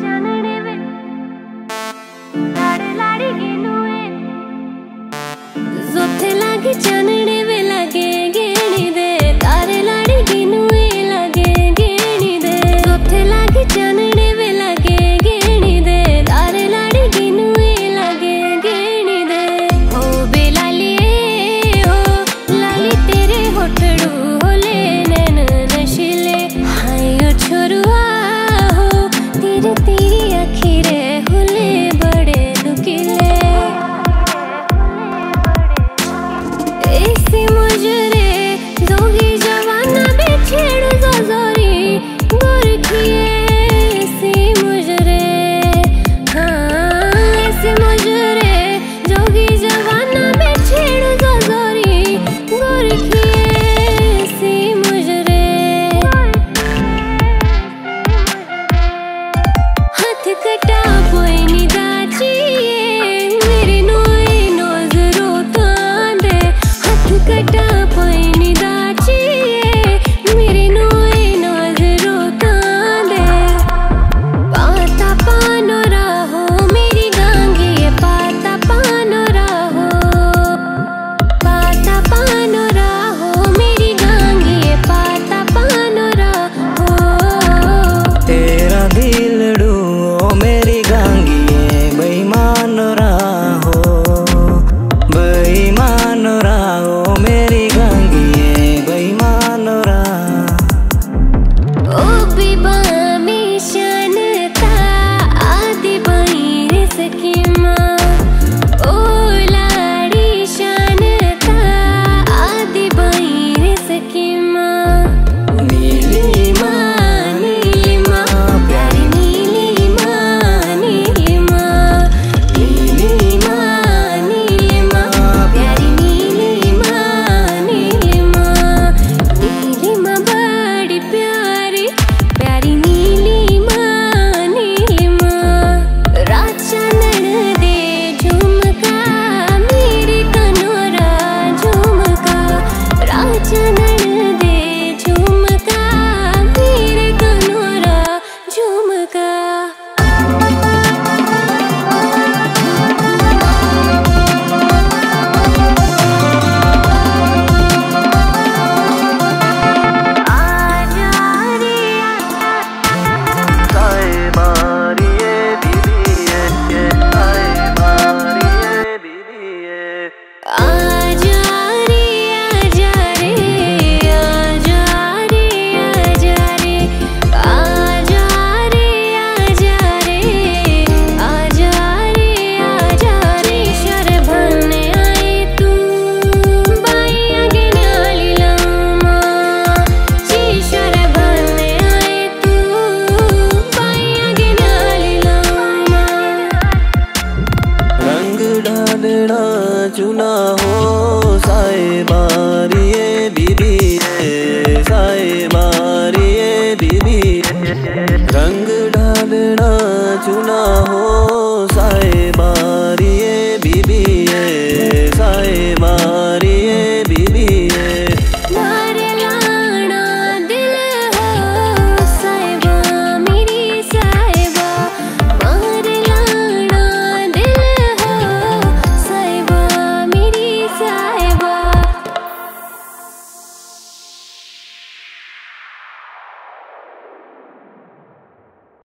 Janet. चुना हो साए मारिए बीबी। साए मारिए बीबी। रंग ढालना चुना हो साए मार